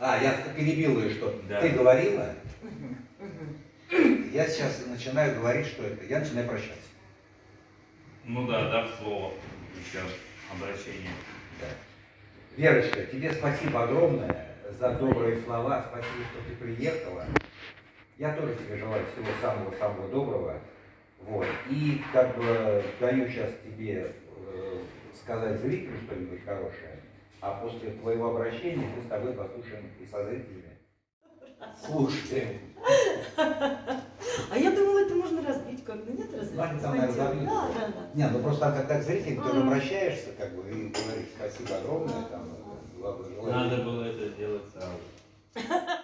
А, я перебил ее, что Да. ты говорила, я сейчас начинаю говорить, что это. Я начинаю прощаться. Ну да, да, слово. Еще обращение. Да. Верочка, тебе спасибо огромное за добрые слова. Спасибо, что ты приехала. Я тоже тебе желаю всего самого-самого доброго. Вот. И как бы даю сейчас тебе э, сказать зрителю что-нибудь хорошее, а после твоего обращения мы с тобой послушаем и со зрителями. Слушайте. А я думала, это можно разбить как-то. Нет, разве? Ладно, там, наверное, Смонтировать. забьют. Да, да, да. Не, ну просто когда к зрителям ты обращаешься, как бы, и говоришь спасибо огромное, там, Надо было это сделать сразу.